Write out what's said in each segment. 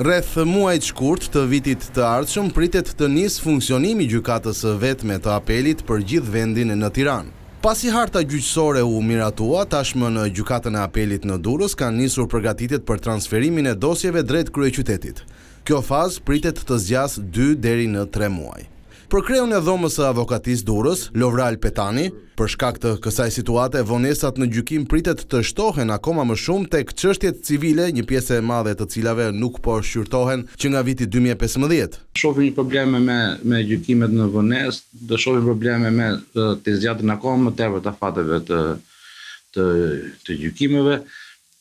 Rreth muajit shkurt të vitit të ardhshëm pritet të nisë funksionimi i Gjykatës së Vetme të Apelit për gjithë vendin në Tiranë. Pasi harta gjyqësore u miratua, tashmë në Gjykatën e Apelit në Durrës kanë nisur përgatitjet për transferimin e dosjeve drejt kryeqytetit. Kjo fazë pritet të zgjasë dy deri në tre muaj. Për kreun e Dhomës së Avokatisë Durrës, Lovral Petani, për shkak të kësaj situate, vonesat në gjykim pritet të shtohen akoma më shumë tek çështjet civile, një pjesë e madhe e të cilave nuk po shqyrtohen që nga viti dy mijë e pesëmbëdhjetë. Shofim probleme me me gjykimet në vonesë, do shofim probleme me të zgjaten akoma më tepër të afateve të të të gjykimeve.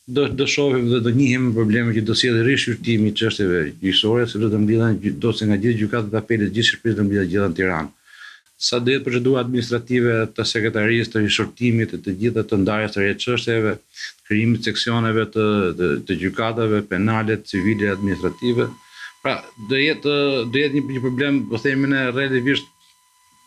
Do do shohim dhe do njihemi me problemet që do sjellë rishqyrtimi i çështjeve gjyqësore, sepse do mblidhen dosje nga gjithë gjykatat e apelit gjithë Shqipërisë do mblidhen gjitha në Tiranë. Sa do jetë procedura administrative të sekretarisë, të rishortimit e të gjitha të ndarjes së re çështjeve, të krijimit seksioneve të të gjykatave, penale, civile, administrative. Pra, do jetë do jetë një një problem, po themi ne, relativisht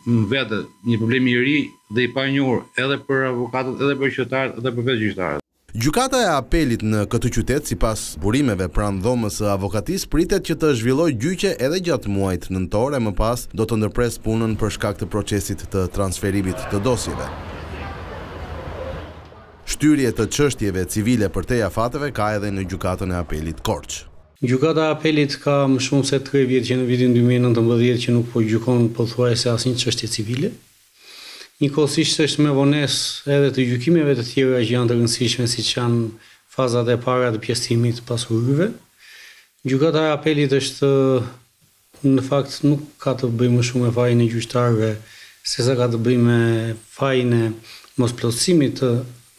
në vete, një problem i ri dhe i panjohur edhe për avokatët, edhe për qytetarët, edhe për vetë gjyqtarët. Gjykata e Apelit në këtë qytet sipas burimeve pranë Dhomës së Avokatisë pritet që të zhvillojë gjyqe edhe gjatë muajit nëntor e më pas do të ndërpresë punën për shkak të procesit të transferimit të dosjeve. Shtyrje të çështjeve civile përtej afateve ka edhe në Gjykatën e Apelit Korçë. Gjykata e Apelit ka më shumë se tre vjet që në vitin dy mijë e nëntëmbëdhjetë që nuk po gjykon pothuajse asnjë çështje civile. Njëkohësisht është me vonesë edhe të gjykimeve të tjera që janë të rëndësishme siç janë fazat e para të pjesëtimit pasurive. Gjykata e Apelit është në fakt nuk ka të bëjë më shumë me fajin e gjyqtarëve sesa ka të bëjë me fajin e mosplotësimit të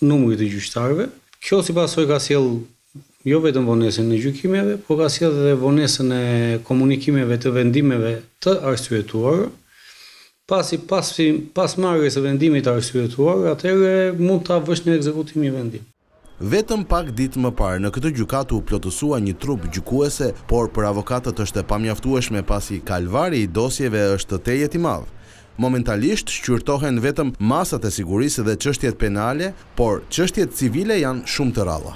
numrit të gjyqtarëve. Kjo si pasojë ka sjellë jo vetëm vonesën e gjykimeve, por ka sjellë edhe vonesën e komunikimeve të vendimeve të arsyetuara, pasi pas pas marrjes së vendimit të arsyetuar, atëherë mund ta vësh në ekzekutim një vendim. Vetëm pak ditë më parë në këtë gjykatë u plotësua një trupë gjykuese, por për avokatët është e pamjaftueshme pasi kalvari i dosjeve është tejet i madh. Momentalisht shqyrtohen vetëm masat e sigurisë dhe çështjet penale, por çështjet civile janë shumë të rralla.